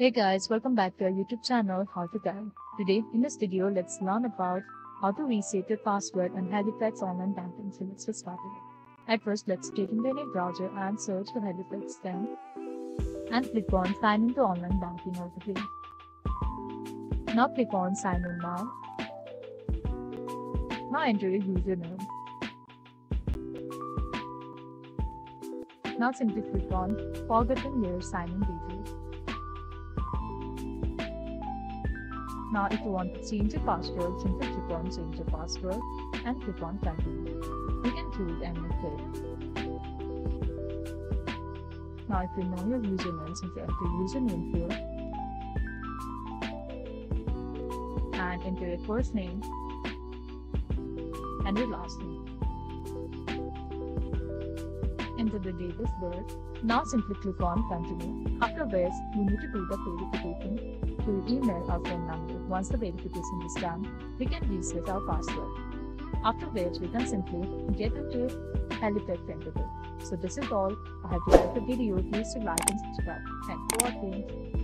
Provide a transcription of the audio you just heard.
Hey guys, welcome back to our YouTube channel How to Guide. Today in this video, let's learn about how to reset your password on Halifax online banking. So let's get started. At first, let's get into any browser and search for Halifax then and click on sign into online banking over here. Now click on sign in now. Now enter your username. Now simply click on forgotten your sign-in details. Now if you want to change your password, simply click on change your password and click on continue. You can choose any field. Now if you know your username, simply enter username field and enter your first name and your last name. Enter the date of birth. Now simply click on continue. After this, you need to do the verification through email or phone number. Once the verification is done, we can reset our password. After which, we can simply get into Halifax Internet. So this is all. I you liked the video. Please do like and subscribe. Thanks for watching.